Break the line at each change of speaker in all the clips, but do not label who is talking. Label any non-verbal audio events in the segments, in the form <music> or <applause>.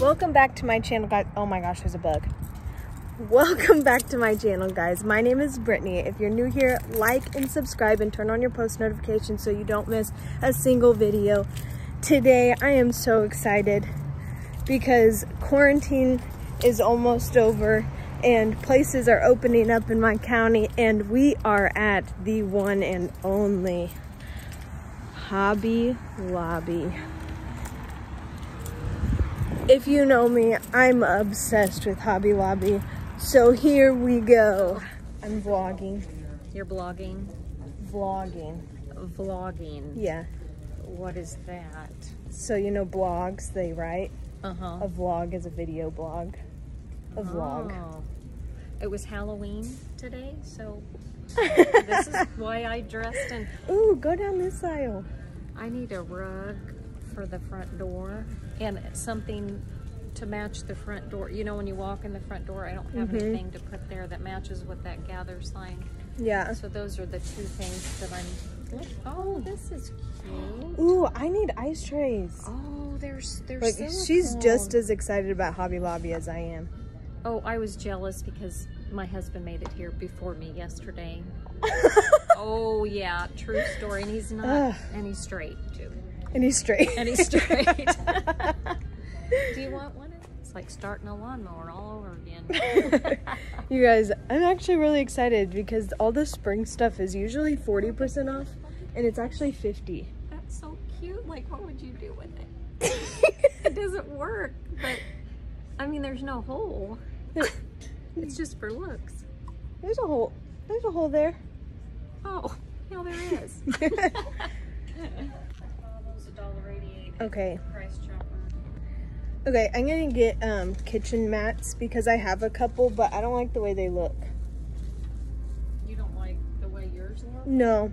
Welcome back to my channel, guys. Oh my gosh, there's a bug. Welcome back to my channel, guys. My name is Brittany. If you're new here, like and subscribe and turn on your post notifications so you don't miss a single video. Today, I am so excited because quarantine is almost over and places are opening up in my county and we are at the one and only Hobby Lobby. If you know me, I'm obsessed with Hobby Lobby. So here we go. I'm vlogging.
You're blogging,
Vlogging.
vlogging.
Yeah.
What is that?
So you know blogs, they write.
Uh huh.
A vlog is a video blog. A vlog.
Oh. It was Halloween today, so <laughs> this is why I dressed in.
Ooh, go down this aisle.
I need a rug for the front door and something to match the front door. You know, when you walk in the front door, I don't have
Mhm.
anything to put there that matches with that gather sign.
Yeah.
So those are the two things that I'm. Oh, this is cute.
Ooh, I need ice trays.
Oh, there's there's.
Like she's just as excited about Hobby Lobby as I am.
Oh, I was jealous because my husband made it here before me yesterday. <laughs> oh yeah, true story. And he's not,
Ugh.
and he's straight too.
and he's straight.
And he's straight. <laughs> Do you want one? It's like starting a lawnmower all over again. <laughs>
you guys, I'm actually really excited because all the spring stuff is usually 40% off and it's actually 50.
That's so cute. Like, what would you do with it? it doesn't work, but I mean, there's no hole. <laughs> It's just for looks.
There's a hole. There's a hole there.
Oh, yeah, there <laughs> is. Almost a dollar eighty-eight.
Okay. Okay, I'm gonna get um, kitchen mats because I have a couple, but I don't like the way they look.
You don't like the way yours look?
No.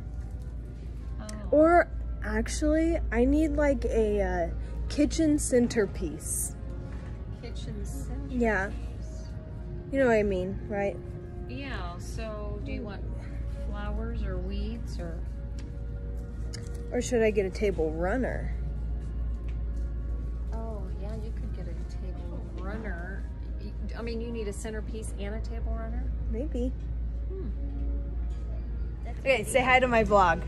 Oh.
Or actually, I need like a uh, kitchen centerpiece.
kitchen center.
Yeah. You know what I mean, right?
Yeah, so do you want flowers or weeds or
Or should I get a table runner?
Oh, yeah, you could get a table runner. I mean, you need a centerpiece and a table runner?
Maybe.
Hmm.
Okay, say hi to my vlog.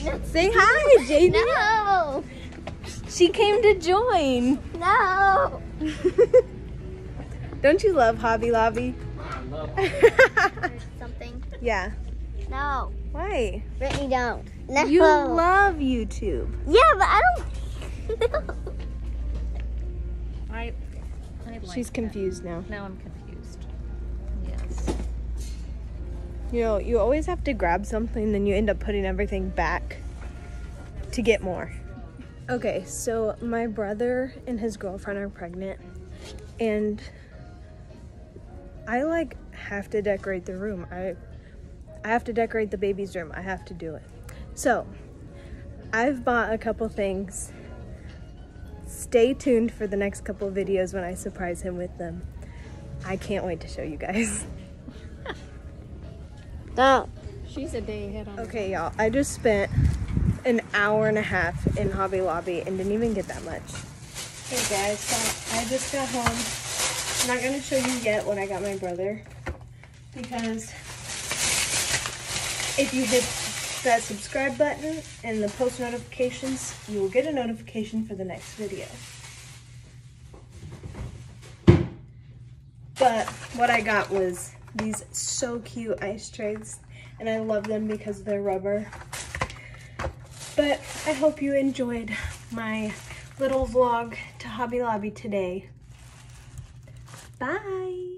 <laughs> Say hi, JD.
No!
She came to join.
No! <laughs>
Don't you love Hobby Lobby?
There's <laughs> something.
yeah.
No.
Why?
Brittany, don't. No.
You love YouTube.
Yeah, but I don't. <laughs>
I, I like
She's
that.
confused now.
Now I'm confused. Yes.
You know, you always have to grab something, then you end up putting everything back to get more. Okay, so my brother and his girlfriend are pregnant, and I like have to decorate the room. I I have to decorate the baby's room. I have to do it. So, I've bought a couple things. Stay tuned for the next couple videos when I surprise him with them. I can't wait to show you guys. <laughs>
No.
She's a day ahead on
Okay, y'all, I just spent an hour and a half in Hobby Lobby and didn't even get that much. Hey guys, so I just got home. I'm not gonna show you yet what I got my brother because if you hit that subscribe button and the post notifications, you will get a notification for the next video. But what I got was these so cute ice trays and I love them because they're rubber. But I hope you enjoyed my little vlog to Hobby Lobby today. Bye!